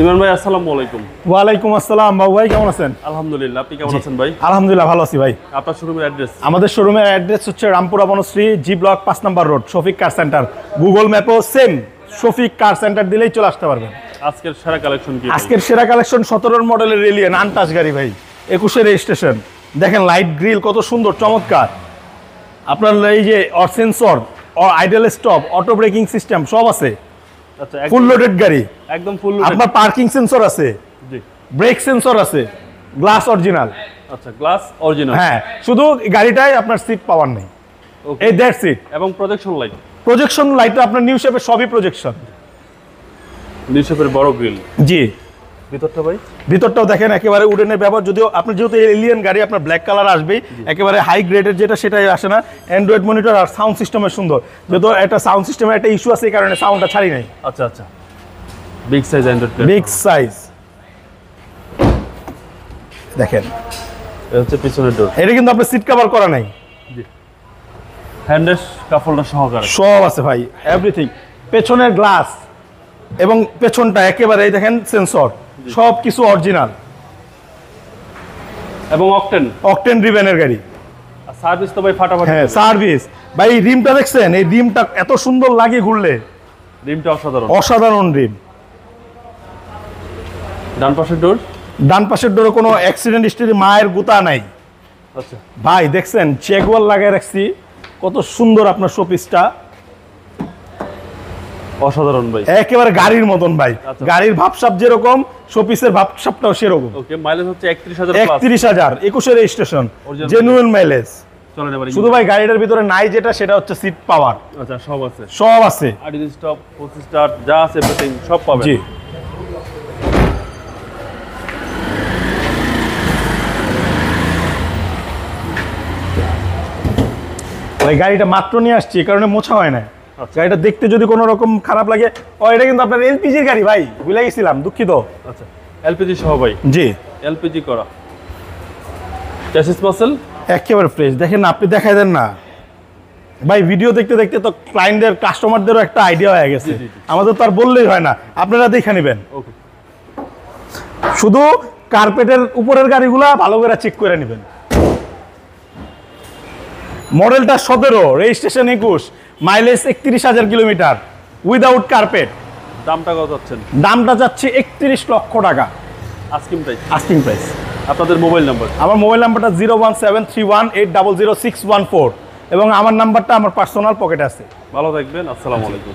ইমরান ভাই আসসালামু আলাইকুম। ওয়ালাইকুম আসসালাম বাবু ভাই কেমন আছেন? আলহামদুলিল্লাহ আপনি কেমন আছেন ভাই? আলহামদুলিল্লাহ ভালো আছি ভাই। আপনার শোরুমের অ্যাড্রেস আমাদের শোরুমের অ্যাড্রেস হচ্ছে রামপুরা বনশ্রী জি ব্লক পাঁচ নম্বর road Shafiq car centre Google ম্যাপও same Shafiq car centre দিলেই চলে আসতে পারবেন। আজকের সেরা কালেকশন কি আজকের সেরা কালেকশন সতেরোর মডেলের রেলিয়ান আনটাচ গাড়ি ভাই একুশের রেজিস্ট্রেশন দেখেন লাইট গ্রিল কত সুন্দর চমৎকার। আপনার এই যে or sensor idle stop auto braking system সব আছে। ফুল লোডেড গাড়ি। একদম ফুল আপনার পার্কিং সেন্সর আছে। জি। ব্রেক সেন্সর আছে। গ্লাস অরিজিনাল আচ্ছা গ্লাস অরিজিনাল হ্যাঁ শুধু গাড়িটাই আপনার সিট পাওয়ার নেই। ওকে এই দ্যাটস সিট এবং প্রজেকশন লাইট প্রজেকশন লাইট আপনার নিউ শেপের সবই প্রজেকশন নিউশেপের বড় গ্রিল জি। ভিতরটা ভাই? ভিতরটাও দেখেন একেবারে উডেনের ব্যবহার। যদিও আপনার যেহেতু এলিয়ান গাড়ি আপনার ব্ল্যাক কালার আসবে একেবারে হাই গ্রেডের যেটা সেটাই আসে না। অ্যান্ড্রয়েড মনিটর আর সাউন্ড সিস্টেমের সুন্দর। যেহেতু একটা সাউন্ড সিস্টেমের একটা ইস্যু আছে এই কারণে সাউন্ডটা ছাড়ি নাই। আচ্ছা আচ্ছা। Big size Android big size দেখেন। এটা হচ্ছে পিছনের ডোর এটা কিন্তু আপনার সিট কভার করা নাই। জি। হ্যান্ডেস কাপড়টা সহকারে। সব আছে ভাই এভরিথিং পেছনের গ্লাস এবং পেছনটা একেবারে দেখেন সেন্সর সব কিছু অরিজিনাল এবং অকটেন অকটেন রিভেনের গাড়ি। সার্ভিস তো ভাই ফাটাফাটি হ্যাঁ সার্ভিস ভাই রিমটা দেখছেন? এই রিমটা এত সুন্দর লাগে ঘুরলে। রিমটা অসাধারণ। অসাধারণ রিম। ডান পাশের ডোর ডান পাশের ডোরে কোনো অ্যাক্সিডেন্ট হিস্ট্রি মায়ের গুতা নাই। আচ্ছা। ভাই দেখছেন? চেকওয়াল লাগিয়ে রাখছি। কত সুন্দর আপনার শোপিসটা অসাধারণ ভাই। একেবারে গাড়ির মতন ভাই। আচ্ছা। গাড়ির ভাবসাব যেরকম শোপিসের ভাবসাবটাও সেরকম। ওকে মাইলেজ হচ্ছে একত্রিশ হাজার প্লাস একত্রিশ হাজার একুশের রেজিস্ট্রেশন জেনুইন মাইলেজ শুধু ভাই গাড়িটার ভিতরে নাই যেটা সেটা হচ্ছে সিট পাওয়ার আচ্ছা সব আছে। সব আছে। আইডি স্টপ পঁচিশ স্টার্ট যা আছে এভরিথিং সব পাবেন। জি। ভাই গাড়িটা মাত্র নিয়ে আসছি কারণে মোছা হয় না। গাড়িটা দেখতে যদি কোনো রকম খারাপ লাগে ও এটা কিন্তু আপনার এলপিজির গাড়ি ভাই ভুলে গেছিলাম দুঃখিত। আচ্ছা এলপিজি সহ ভাই। জি। এলপিজি করা। চ্যাসিস মাসেল একেবারে ফ্রেশ দেখেন আপনি দেখাই দেন না। ভাই ভিডিও দেখতে দেখতে তো ক্লায়েন্টদের কাস্টমারদেরও একটা আইডিয়া হয়ে গেছে। আমাদের তো আর বললেই হয় না। আপনারা দেখে নেবেন। ওকে শুধু কার্পেটের উপরের গাড়িগুলা ভালো করে চেক করে নেবেন। মডেলটা সতেরো রেজিস্ট্রেশন একুশ মাইলেজ একত্রিশ হাজার কিলোমিটার উইদাউট কার্পেট দামটা কত যাচ্ছেন দামটা যাচ্ছে একত্রিশ লক্ষ টাকা। আস্কিম প্রাইস আস্কিং প্রাইস আপনাদের মোবাইল নাম্বার আমার মোবাইল নাম্বারটা zero one seven three one eight double zero six one four এবং আমার নাম্বারটা আমার পার্সোনাল পকেটে আছে। ভালো থাকবেন আসসালামু আলাইকুম।